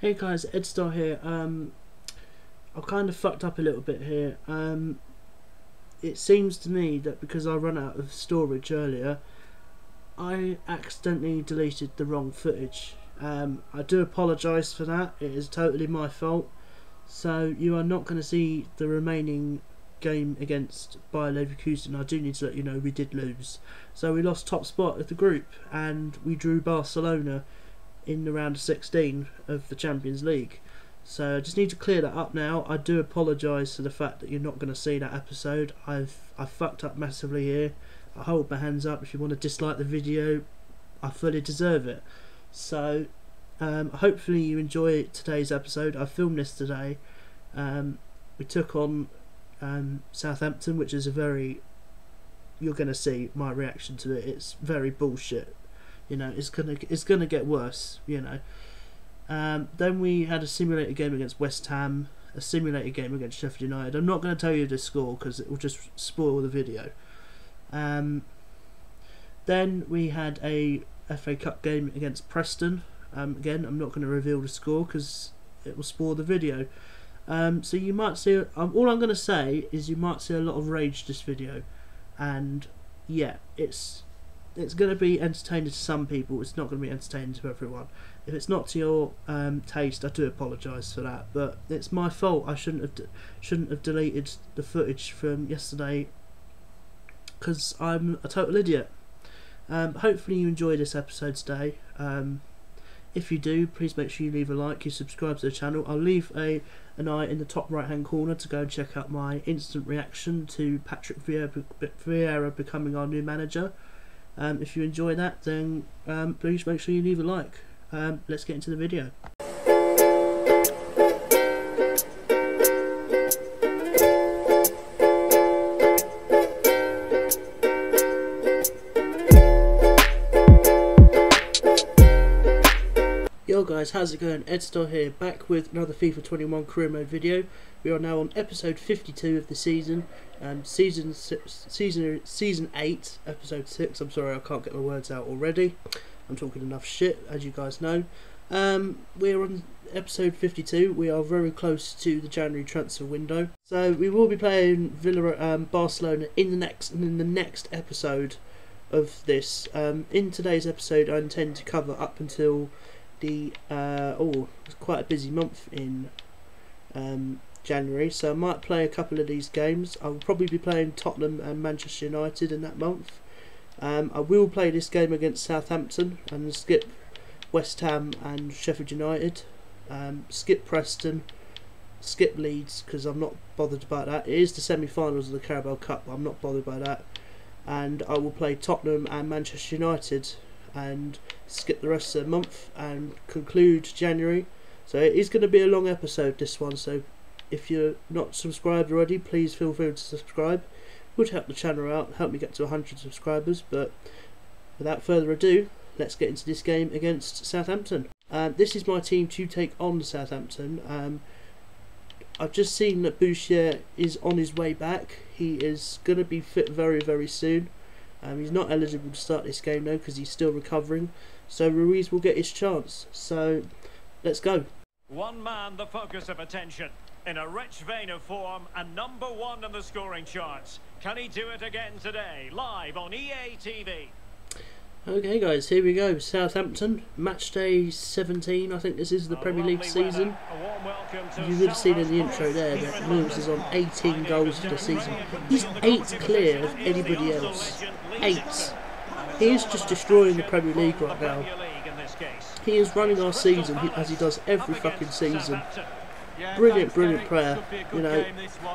Hey guys, Edstar here. Um, I kind of fucked up a little bit here. Um, it seems to me that because I ran out of storage earlier, I accidentally deleted the wrong footage. Um, I do apologise for that. It is totally my fault. So you are not going to see the remaining game against Bayer Leverkusen. I do need to let you know we did lose. So we lost top spot of the group and we drew Barcelona in the round of 16 of the Champions League. So I just need to clear that up now. I do apologise for the fact that you're not going to see that episode. I've I fucked up massively here. I hold my hands up. If you want to dislike the video, I fully deserve it. So um, hopefully you enjoy today's episode. I filmed this today. Um, we took on um, Southampton, which is a very you're going to see my reaction to it. It's very bullshit. You know, it's gonna it's gonna get worse. You know. Um, then we had a simulated game against West Ham, a simulated game against Sheffield United. I'm not going to tell you the score because it will just spoil the video. Um, then we had a FA Cup game against Preston. Um, again, I'm not going to reveal the score because it will spoil the video. Um, so you might see. Um, all I'm going to say is you might see a lot of rage this video, and yeah, it's it's going to be entertaining to some people. It's not going to be entertaining to everyone. If it's not to your um, taste, I do apologise for that. But it's my fault. I shouldn't have de- shouldn't have deleted the footage from yesterday because I'm a total idiot. Um, hopefully you enjoy this episode today. Um, if you do, please make sure you leave a like, you subscribe to the channel. I'll leave a an eye in the top right hand corner to go and check out my instant reaction to Patrick Vieira, Vieira becoming our new manager. Um, if you enjoy that, then um, please make sure you leave a like. Um, let's get into the video. Guys, how's it going? Edstar here, back with another FIFA 21 career mode video. We are now on episode 52 of the season, um, season six, season season eight, episode six. I'm sorry, I can't get my words out already. I'm talking enough shit, as you guys know. Um, we're on episode 52. We are very close to the January transfer window, so we will be playing Villa, um, Barcelona in the next in the next episode of this. Um, in today's episode, I intend to cover up until the uh, oh, it's quite a busy month in um, January, so I might play a couple of these games. I will probably be playing Tottenham and Manchester United in that month. Um, I will play this game against Southampton and skip West Ham and Sheffield United. Um, skip Preston, skip Leeds because I'm not bothered about that. It is the semi-finals of the Carabao Cup, I'm not bothered by that. And I will play Tottenham and Manchester United and skip the rest of the month and conclude January. So it is going to be a long episode this one. So if you're not subscribed already, please feel free to subscribe. Would help the channel out, help me get to 100 subscribers. But without further ado, let's get into this game against Southampton. Um, this is my team to take on Southampton. Um, I've just seen that Bouchier is on his way back. He is going to be fit very, very soon. Um, he's not eligible to start this game though because he's still recovering. So Ruiz will get his chance. So let's go. One man the focus of attention. In a rich vein of form and number one in the scoring charts. Can he do it again today? Live on EA TV. Okay guys, here we go. Southampton, match day 17, I think this is the Premier League season. weather. A warm welcome to You would have seen in the intro there that Mills is on 18 goals for the season. He's 8 clear of anybody else. 8. He is just destroying the Premier League right now. Premier League in this case. He is running our season as he does every fucking season. Brilliant, brilliant player. You know,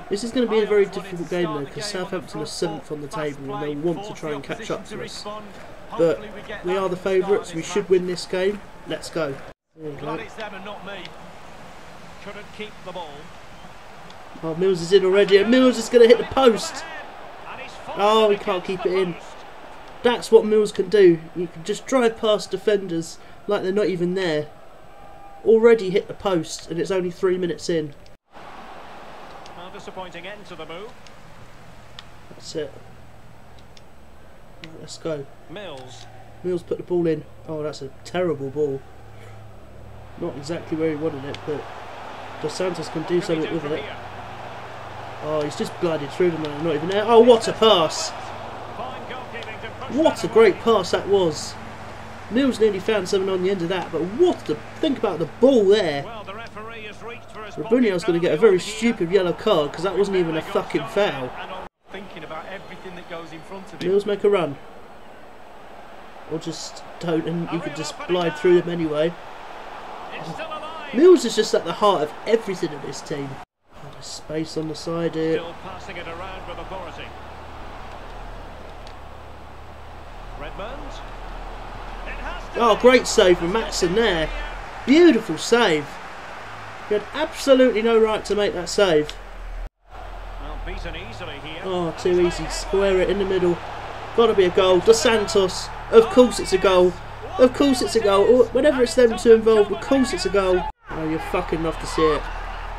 this is going to be a very difficult game though because Southampton are 7th on the table and they want to try and catch up to us. But we are the favourites, we should win this game. Let's go. Glad it's them and not me. Couldn't keep the ball. Oh, Mills is in already and Mills is going to hit the post. Oh, he fired can't keep it in. That's what Mills can do. You can just drive past defenders like they're not even there. Already hit the post and it's only three minutes in. A disappointing end to the move. That's it. Right, let's go. Mills. Mills put the ball in. Oh, that's a terrible ball. Not exactly where he wanted it, but Dos Santos can do something with it. Oh, he's just glided through them and not even there. Oh, what a pass! Fine goalkeeping to push What a great pass that was. Mills nearly found something on the end of that, but what the think about the ball there. Well, the referee has reached for his Rabunio's going to get a very early on here. stupid yellow card because that wasn't even a fucking foul. And on- Thinking about everything that goes in front of him. Mills make a run. Or just don't, and you could just glide through them anyway. Alive. Mills is just at the heart of everything in this team. Oh, there's space on the side here. Still passing it around with authority. Redmond. It has to Oh, great save from Matson there. Beautiful save. He had absolutely no right to make that save. Well, beaten easily here. Oh, too easy. Square it in the middle. Got to be a goal. Dos Santos. Of course it's a goal. Of course it's a goal. Or Whenever it's them two involved, of course it's a goal. Oh, you're fucking enough to see it.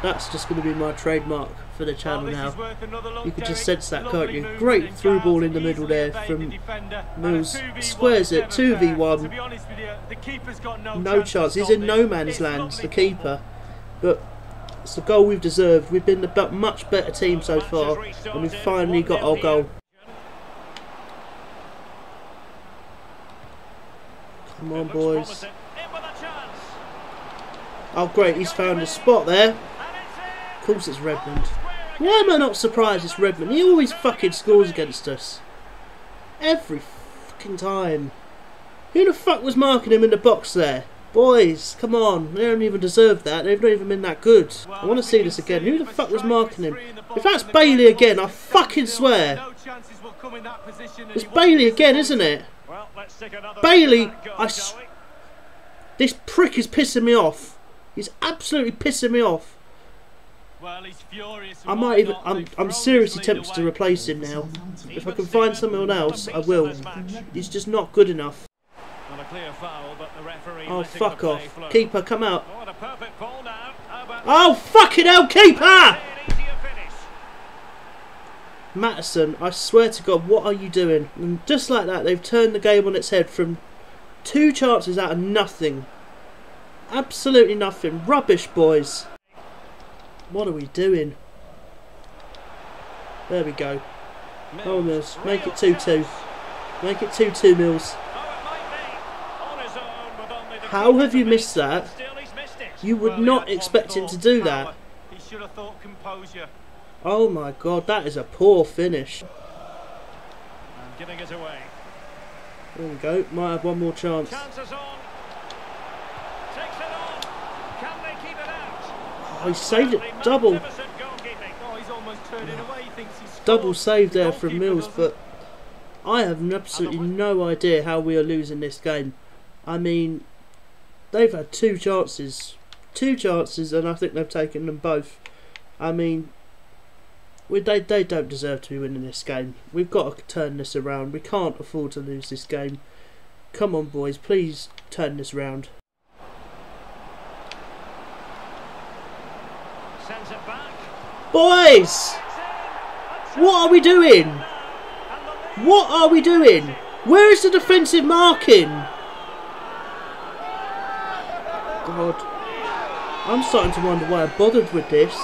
That's just going to be my trademark for the Oh, channel now. another look, You could just sense that, can't you? Great through ball in the middle there from the defender. And a Mills. Squares it, 2v1. fair. To be honest with you, the keeper's got no, No chance. He's in no man's land, the keeper. But it's the goal we've deserved. We've been the much better team so far, and we've finally got our goal. Come on, boys. In with a chance. Oh, great. He's found a spot there. Of course, it's Redmond. Why am I not surprised it's Redmond? He always fucking scores against us. Every fucking time. Who the fuck was marking him in the box there? Boys, come on. They don't even deserve that. They've not even been that good. I want to see this again. Who the fuck was marking him? If that's Bailey again, I fucking swear. It's Bailey again, isn't it? Bailey, I? This prick is pissing me off. He's absolutely pissing me off. I might even. I'm. I'm seriously tempted to replace him now. If I can find someone else, I will. He's just not good enough. Well, a clear foul, but Oh, fuck off. Keeper, come out. Oh, and a perfect ball now. How about Oh, fucking hell, keeper! Matteson, I swear to God, what are you doing? And just like that, they've turned the game on its head from two chances out of nothing. Absolutely nothing. Rubbish, boys. What are we doing? There we go. Oh, Mills, make it 2 2. Make it 2 2, Mills. Oh, it might be. On his own with only the How have you missed that? You would not expect him to do that. He should have thought composure. Oh my God, that is a poor finish. Giving it away. There we go. Might have one more chance. Oh, he saved it double. double save there from Mills, but I have absolutely no idea how we are losing this game. I mean, they've had two chances, two chances, and I think they've taken them both. I mean, we, they they don't deserve to be winning this game. We've got to turn this around. We can't afford to lose this game. Come on, boys, please turn this round. Sends back. Boys, what are we doing? And the lead. What are we doing? Where is the defensive marking? God. I'm starting to wonder why I bothered with this.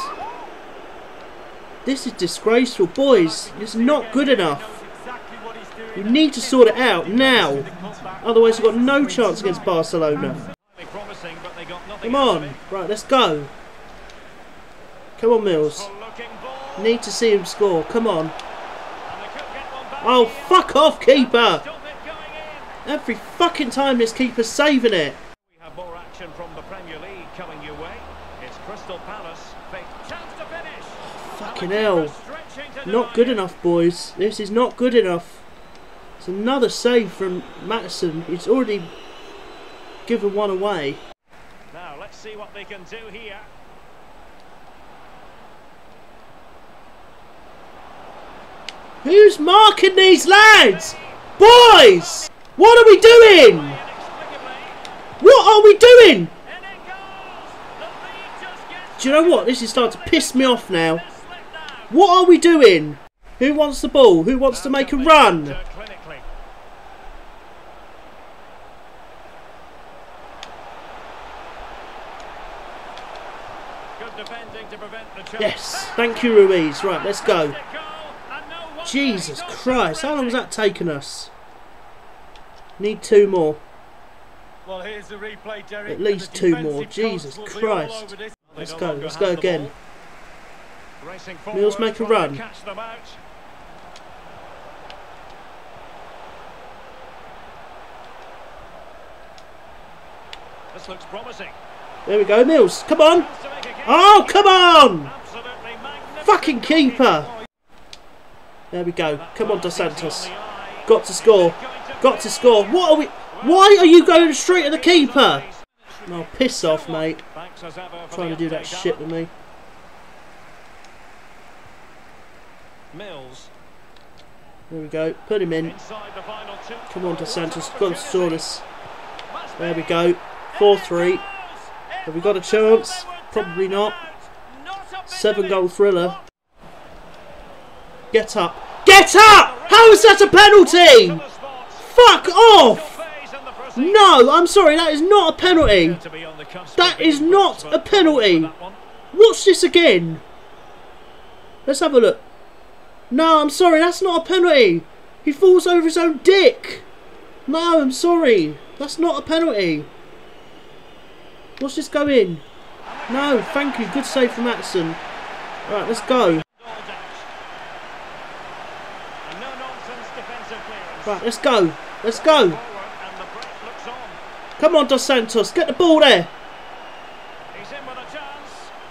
This is disgraceful. Boys, it's not good enough. We need to sort it out now. Otherwise, we've got no chance against Barcelona. Come on. Right, let's go. Come on, Mills. Need to see him score. Come on. Oh, fuck off, keeper. Every fucking time this keeper's saving it. We have more action from the Premier League coming your way. It's Crystal Palace. Big chance to finish. Fucking hell. keeper stretching to Not good enough, boys. This is not good enough. It's another save from Matteson. He's already given one away. Now let's see what they can do here. Who's marking these lads? Boys! What are we doing? What are we doing? and it goes. The lead just gets Do you know what? This is starting to piss me off now. They're slipped now. What are we doing? Who wants the ball? Who wants to make a run? Clinically. Good defending to prevent the. Yes, thank you, Ruiz. Right, let's go. Fantastic goal, and no wonder Jesus Christ, how long has that taken us? Need two more. Well, here's the replay, Derek. At least two more. Jesus will be all Christ. over this. They Let's go, let's go again. Mills make a run. Catch them out. This looks promising. There we go, Mills. Come on. Chance to make a game. Oh, come on. Fucking keeper. There we go. Come on, Dos Santos. on the eye. Got to score. Is it going to Got to score. What are we? Why are you going straight at the keeper? Oh, piss off, mate. Trying to do that shit with me. Mills There we go. Put him in. the final two. Come on, What Santos. an Got to score opportunity. this. Must There we go. 4 3. Have we got a chance? Probably not. Seven goal thriller. Get up. Get up! How is that a penalty? Fuck off! No, I'm sorry, that is not a penalty. That is not a penalty. Watch this again. Let's have a look. No, I'm sorry, that's not a penalty. He falls over his own dick. No, I'm sorry. That's not a penalty. Watch this go in. No, thank you. Good save from Matson. Right, let's go. Right, let's go. Let's go. Come on, Dos Santos. Get the ball there.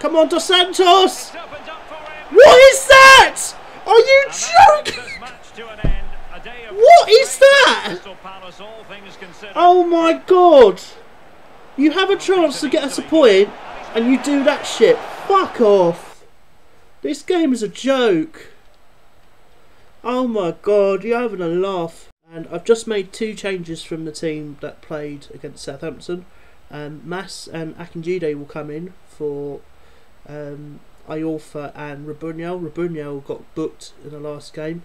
Come on, Dos Santos. What is that? Are you And that brings joking? this match to an end. A day of What is that? Crystal Palace, all things considered. Oh my god. You have a chance to get us a point and you do that shit. Fuck off. This game is a joke. Oh my god, you're having a laugh. And I've just made two changes from the team that played against Southampton. Um, Mass and Akinjide will come in for Iorfa and Rabunyel. Rabunyel got booked in the last game.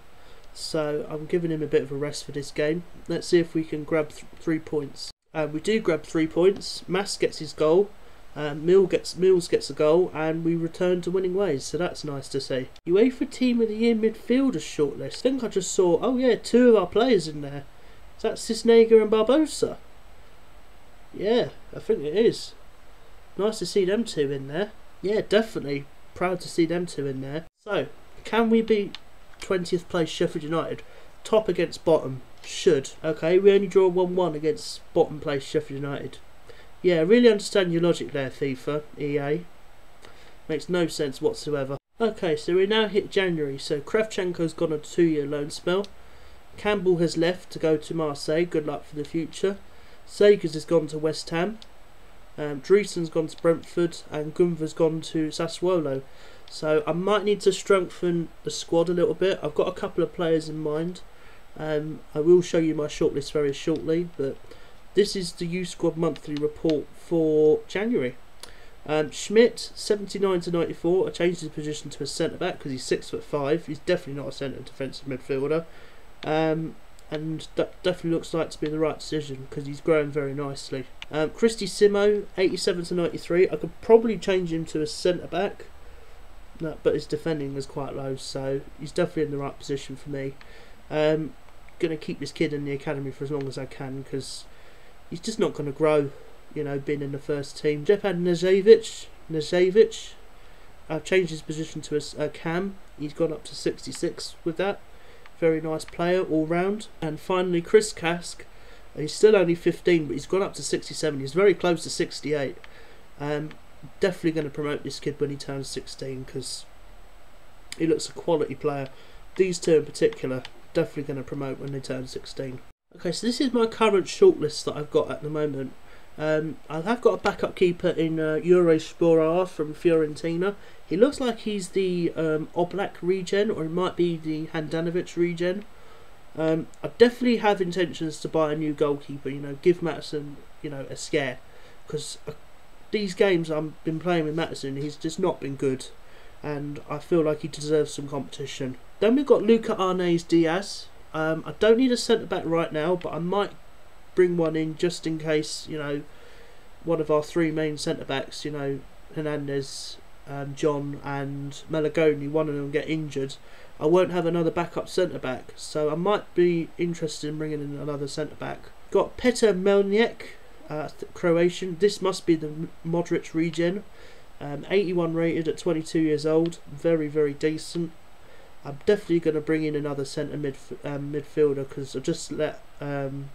So I'm giving him a bit of a rest for this game. Let's see if we can grab th- three points. Uh, we do grab three points. Mass gets his goal. Um, Mill gets Mills gets a goal, and we return to winning ways. So that's nice to see. UEFA Team of the Year midfielders shortlist. I think I just saw. Oh yeah, two of our players in there. Is that Cisnega and Barbosa? Yeah, I think it is. Nice to see them two in there. Yeah, definitely. Proud to see them two in there. So, can we beat 20th place Sheffield United? Top against bottom. Should. Okay, we only draw 1 1 against bottom place Sheffield United. Yeah, I really understand your logic there, FIFA, EA. Makes no sense whatsoever. Okay, so we now hit January, so Kravchenko's gone on a two year loan spell. Campbell has left to go to Marseille, good luck for the future. Sagers has gone to West Ham. Um, Dreesen's gone to Brentford, and Gunver's gone to Sassuolo. So I might need to strengthen the squad a little bit. I've got a couple of players in mind. Um, I will show you my shortlist very shortly, but this is the U Squad monthly report for January. Um, Schmidt, 79 to 94. I changed his position to a centre back because he's six foot five. He's definitely not a centre defensive midfielder, um, and that definitely looks like to be the right decision because he's growing very nicely. Um, Christy Simo, 87 to 93. I could probably change him to a centre back, but his defending is quite low, so he's definitely in the right position for me. Um, gonna keep this kid in the academy for as long as I can because he's just not going to grow, you know, being in the first team. Jepan Najevic, Najevic, I've changed his position to a cam. He's gone up to 66 with that. Very nice player all round. And finally, Chris Kask. He's still only 15, but he's gone up to 67. He's very close to 68. Um, definitely going to promote this kid when he turns 16 because he looks a quality player. These two in particular, definitely going to promote when they turn 16. Okay, so this is my current shortlist that I've got at the moment. Um, I have got a backup keeper in uh, Euro Sporar from Fiorentina. He looks like he's the um, Oblak regen, or it might be the Handanovic regen. Um, I definitely have intentions to buy a new goalkeeper. You know, give Matson, you know, a scare, because uh, these games I've been playing with Matson, he's just not been good, and I feel like he deserves some competition. Then we've got Luca Arnaez Diaz. Um, I don't need a centre back right now, but I might bring one in just in case, you know, one of our three main centre backs, you know, Hernandez, um, John and Malagoni, one of them get injured, I won't have another backup centre back. So I might be interested in bringing in another centre back. Got Petar Melniek, uh, Croatian. This must be the Modric regen. Um, 81 rated at 22 years old. Very, very decent. I'm definitely going to bring in another centre midf- um, midfielder because I just let um,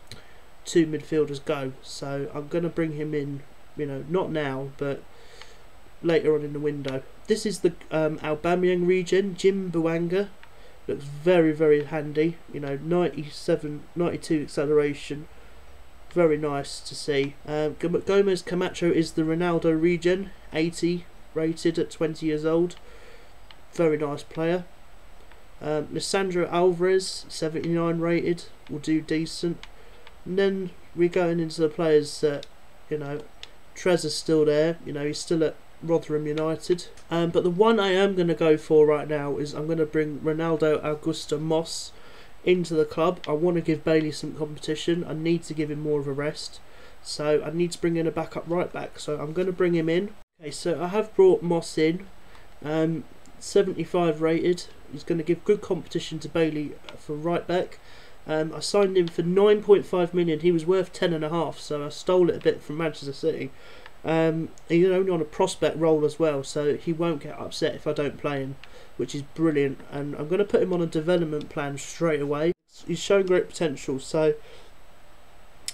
two midfielders go. So I'm going to bring him in, you know, not now, but later on in the window. This is the um, Aubameyang regen, Jim Bouanga. Looks very, very handy. You know, 97, 92 acceleration. Very nice to see. Um, Gomez Camacho is the Ronaldo regen, 80 rated at 20 years old. Very nice player. Um, Alvarez, 79 rated, will do decent. And then we're going into the players that, you know, Trezor's still there, you know, he's still at Rotherham United. Um, but the one I am going to go for right now is I'm going to bring Ronaldo Augusto Moss into the club. I want to give Bailey some competition. I need to give him more of a rest. So I need to bring in a backup right back. So I'm going to bring him in. Okay, so I have brought Moss in. Um, 75 rated. He's going to give good competition to Bailey for right back. Um, I signed him for 9.5 million. He was worth 10.5, so I stole it a bit from Manchester City. Um, he's only on a prospect role as well, so he won't get upset if I don't play him, which is brilliant. And I'm going to put him on a development plan straight away. He's shown great potential, so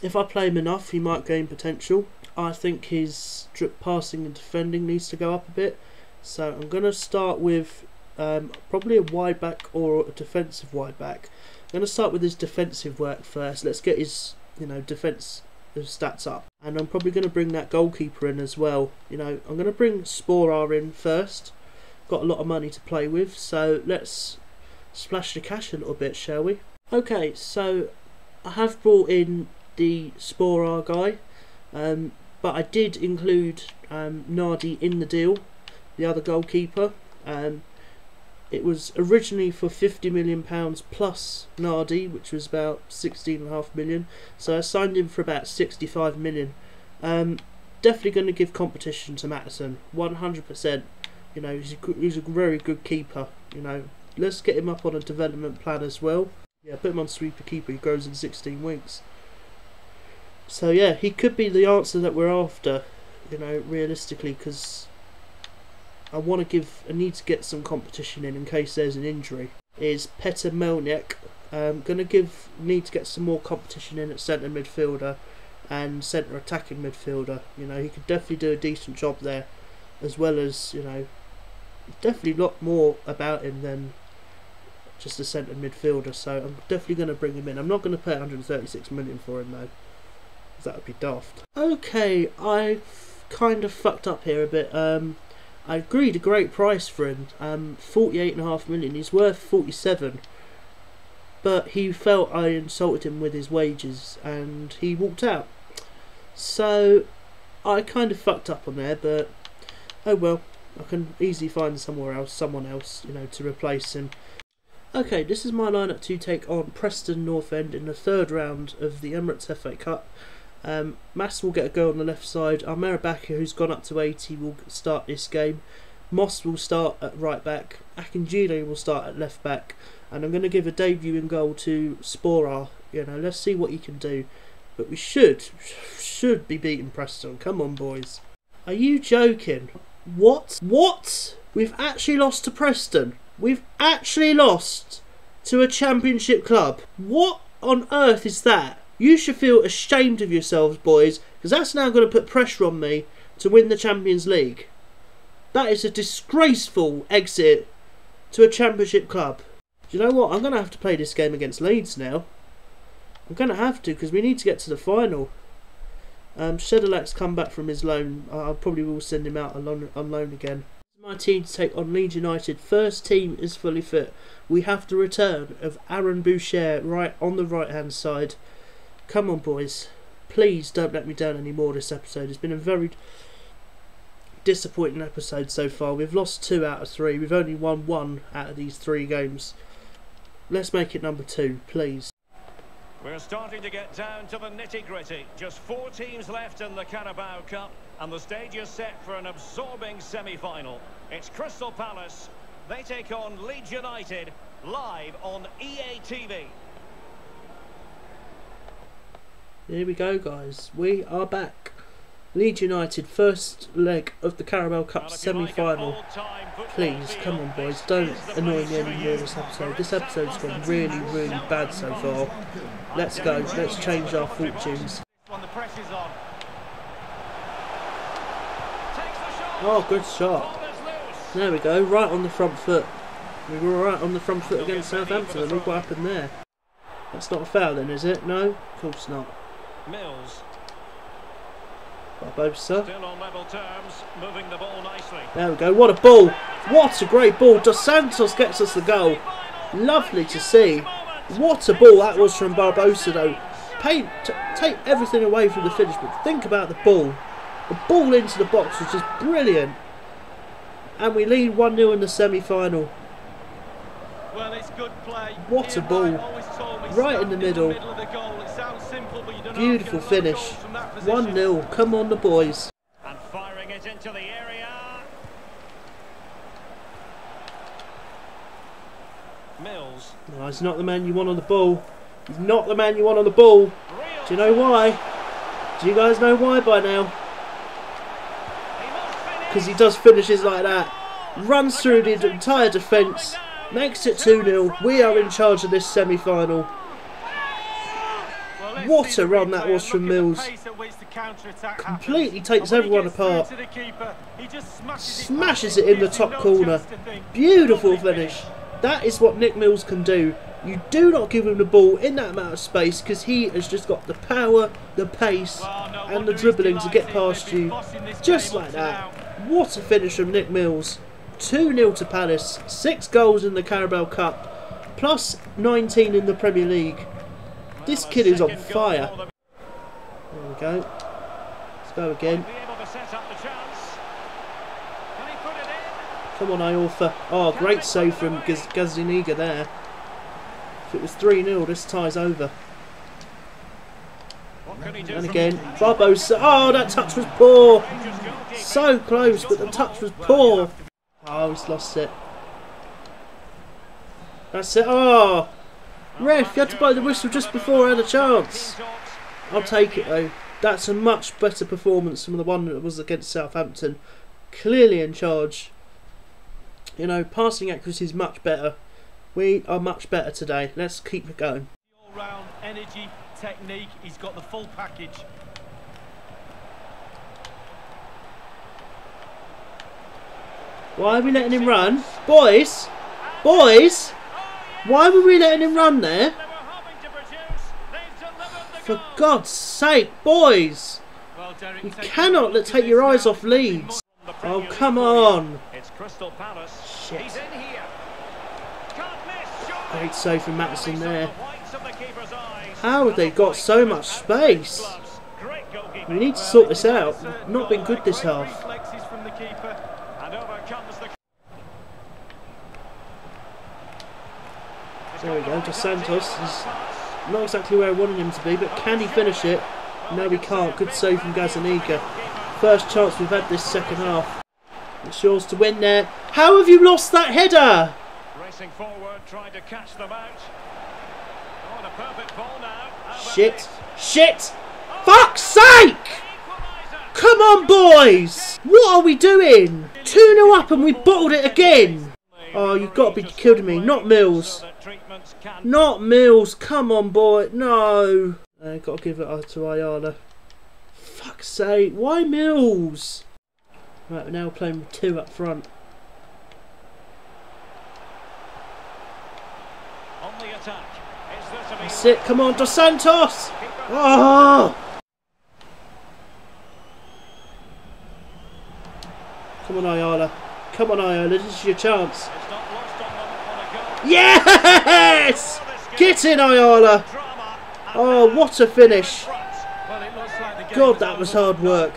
if I play him enough, he might gain potential. I think his drip passing and defending needs to go up a bit. So I'm going to start with um, probably a wide back or a defensive wide back. Going to start with his defensive work first. Let's get his you know defense stats up, and I'm probably going to bring that goalkeeper in as well. You know, I'm going to bring Sporar in first. Got a lot of money to play with, so let's splash the cash a little bit, shall we? Okay, so I have brought in the Sporar guy, um, but I did include um, Nardi in the deal the other goalkeeper. Um, it was originally for fifty million pounds plus Nardi, which was about sixteen and a half million. So I signed him for about sixty-five million. Um, definitely going to give competition to hundred percent. You know, he's a, he's a very good keeper. You know, let's get him up on a development plan as well. Yeah, put him on sweeper keeper. He grows in sixteen weeks. So yeah, he could be the answer that we're after. You know, realistically, because I want to give, I need to get some competition in in case there's an injury. Is Petar I'm going to give, need to get some more competition in at centre midfielder and centre attacking midfielder. You know, he could definitely do a decent job there, as well as you know, definitely a lot more about him than just a centre midfielder. So I'm definitely going to bring him in. I'm not going to pay 136 million for him though. That would be daft. Okay, I've kind of fucked up here a bit. Um, I agreed a great price for him. Um, forty-eight and a half million. He's worth forty-seven, but he felt I insulted him with his wages, and he walked out. So I kind of fucked up on there, but oh well. I can easily find somewhere else, someone else, you know, to replace him. Okay, this is my lineup to take on Preston North End in the third round of the Emirates FA Cup. Um, Mass will get a go on the left side. Amrabat, who's gone up to 80, will start this game. Moss will start at right back. Akinjide will start at left back. And I'm going to give a debut in goal to Sporar. You know, let's see what he can do. But we should, should be beating Preston. Come on, boys. Are you joking? What? What? We've actually lost to Preston. We've actually lost to a championship club. What on earth is that? You should feel ashamed of yourselves, boys, because that's now going to put pressure on me to win the Champions League. That is a disgraceful exit to a championship club. Do you know what? I'm going to have to play this game against Leeds now. I'm going to have to because we need to get to the final. Um, come back from his loan. I probably will send him out on loan, on loan again. My team to take on Leeds United. First team is fully fit. We have the return of Aaron Boucher right on the right hand side. Come on, boys. Please don't let me down anymore this episode. It's been a very disappointing episode so far. We've lost two out of three. We've only won one out of these three games. Let's make it number two, please. We're starting to get down to the nitty-gritty. Just four teams left in the Carabao Cup, and the stage is set for an absorbing semi-final. It's Crystal Palace. They take on Leeds United, live on EA TV. Here we go, guys. We are back. Leeds United, first leg of the Carabao Cup Well, if you like an semi-final. Please, come on, boys. Don't annoy me anymore this episode. This episode's gone really, really bad so far. Let's go. Let's change our fortunes. When the pressure's on. Takes the shot. Oh, good shot. Ball is loose. There we go. Right on the front foot. We were right on the front foot against Southampton. Look what happened there. That's not a foul then, is it? No? Of course not. Mills Barbosa. still on level terms, moving the ball nicely. There we go. What a ball. What a great ball. Dos Santos gets us the goal. Lovely to see. What a ball that was from Barbosa, though. Pay, t- take everything away from the finish, but think about the ball. The ball into the box was just brilliant. And we lead 1 0 in the semi final. Well, it's good play. What a ball. Wright always told me Right in the middle. Beautiful often get a lot of finish. goals from that position. 1 0. Come on, the boys. And firing it into the area. Mills. No, he's not the man you want on the ball. He's not the man you want on the ball. Do you know why? Do you guys know why by now? He must finish. Because he does finishes like that. Runs through the entire defence. Makes it 2 0. We are in charge of this semi final. Well, let's What a run that was from look at the Mills. pace at which the counter-attack Completely takes And when he everyone apart. to the keeper, he just smashes, Smashes it, in the top corner. chance to think. Beautiful finish. That is what Nick Mills can do. You do not give him the ball in that amount of space because he has just got the power, the pace, and the dribbling to get past you. Just like that. What a finish from Nick Mills. 2 0 to Palace. Six goals in the Carabao Cup, plus 19 in the Premier League. This kid is on fire. There we go. Let's go again. Come on, Iorfa. Oh, great save from Gaz- Gazaniga there. If it was 3 0, this tie's over. And again, Barbosa. Oh, that touch was poor. So close, but the touch was poor. Oh, he's lost it. That's it. Oh, ref, you had to blow the whistle just before I had a chance. I'll take it though. That's a much better performance from the one that was against Southampton. Clearly in charge. You know, passing accuracy is much better. We are much better today. Let's keep it going. All-round energy, technique. He's got the full package. Why are we letting him run? Boys! Boys! Why were we letting him run there? They were hoping to produce. They've delivered the For. God's sake, boys! Well, Derek, You cannot let take your eyes off Leeds. Oh, come on! It's Crystal Palace. Shit. He's in here. Miss. Great save from of there. the whites of the keeper's eyes. How have they got so much space? gloves. Great goalkeeping. We need to sort this he's had a out. Not been good this half. reflexes from the keeper. And over comes the. There we go, Dos Santos is not exactly where I wanted him to be, but can he finish it? No, he can't. Good save from Gazaniga. First chance we've had this second half. It's yours to win there. How have you lost that header? Racing forward, trying to catch them out. Oh, and a perfect ball now. Shit. Shit! Fuck's sake! Come on, boys! What are we doing? 2 0 up and we bottled it again! Oh, you've got to be kidding me. Not Mills. Not Mills. Come on, boy. No. Uh, got to give it to Ayala. Fuck's sake. Why Mills? Right, we're now playing with two up front. be That's it. Come on, Dos Santos! Oh! Come on, Ayala. Come on, Ayala. This is your chance. It's not lost on them on a goal. Yes! Get in, Ayala! Oh, what a finish! front. Well, it looks like the game God, that was hard work.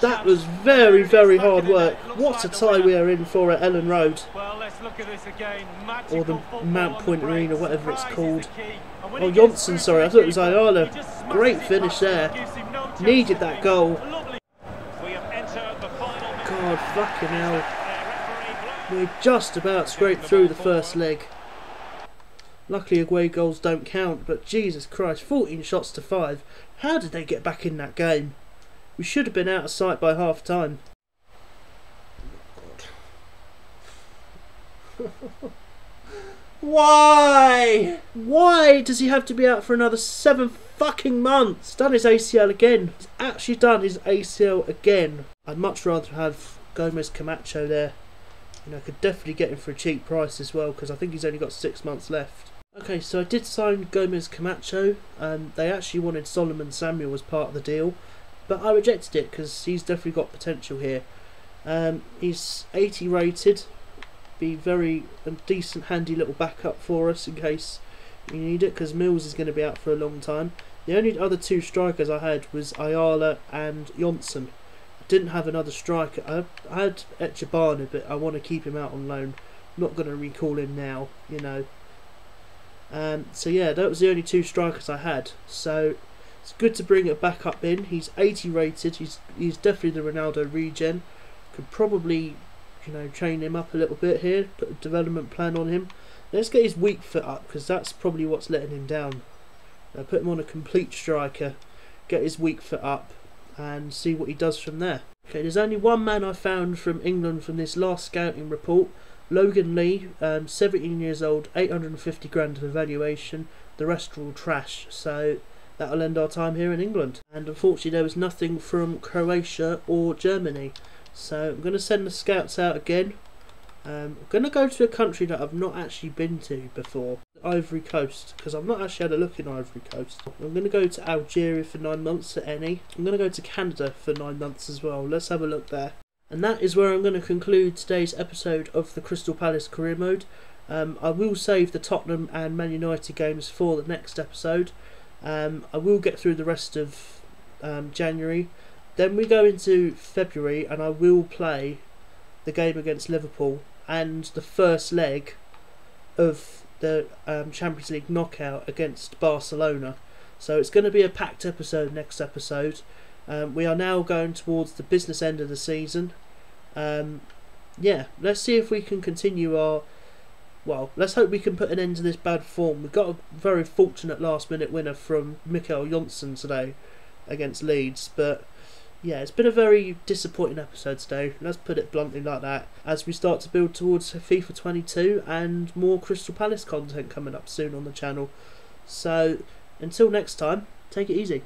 That was very, very hard work. What a tie we are in for at Elland Road. Well, let's Let's look at this again. Or the Mount Point Arena, whatever it's called. is the key. And when Oh, Johnson, sorry, I thought it was Ayala. he just smashes Great finish there. him, gives him no chance Needed that goal. A lovely We have entered the final minute. God, fucking hell. We just about scraped through the first leg. Luckily, away goals don't count, but Jesus Christ, 14 shots to 5. How did they get back in that game? We should have been out of sight by half time. Why? Why does he have to be out for another seven fucking months? Done his ACL again. He's actually done his ACL again. I'd much rather have Gomez Camacho there. You know, I could definitely get him for a cheap price as well because I think he's only got six months left. Okay, so I did sign Gomez Camacho. Um, they actually wanted Solomon Samuel as part of the deal, but I rejected it because he's definitely got potential here. Um, he's 80 rated, be very a decent, handy little backup for us in case you need it because Mills is going to be out for a long time. The only other two strikers I had was Ayala and Johnson. Didn't have another striker. I, had Echebana, but I want to keep him out on loan. not going to recall him now, you know. Um, so yeah, that was the only two strikers I had. So it's good to bring it back up in. He's 80 rated. He's he's definitely the Ronaldo regen. Could probably, you know, train him up a little bit here. Put a development plan on him. Let's get his weak foot up because that's probably what's letting him down. Uh, put him on a complete striker. Get his weak foot up and see what he does from there. Okay, there's only one man I found from England from this last scouting report. Logan Lee, um, 17 years old, 850 grand of evaluation. The rest are all trash. So that'll end our time here in England. And unfortunately, there was nothing from Croatia or Germany. So I'm going to send the scouts out again. Um, I'm going to go to a country that I've not actually been to before, Ivory Coast, because I've not actually had a look in Ivory Coast. I'm going to go to Algeria for nine months at any. I'm going to go to Canada for nine months as well. Let's have a look there. And that is where I'm going to conclude today's episode of the Crystal Palace Career Mode. Um, I will save the Tottenham and Man United games for the next episode. Um, I will get through the rest of um, January. Then we go into February, and I will play the game against Liverpool and the first leg of the um, Champions League knockout against Barcelona. So it's going to be a packed episode next episode. Um, we are now going towards the business end of the season. Um, yeah, let's see if we can continue our. Well, let's hope we can put an end to this bad form. We got a very fortunate last minute winner from Mikael Jonsson today against Leeds, but yeah, it's been a very disappointing episode today. Let's put it bluntly like that. As we start to build towards FIFA 22 and more Crystal Palace content coming up soon on the channel. So until next time, take it easy.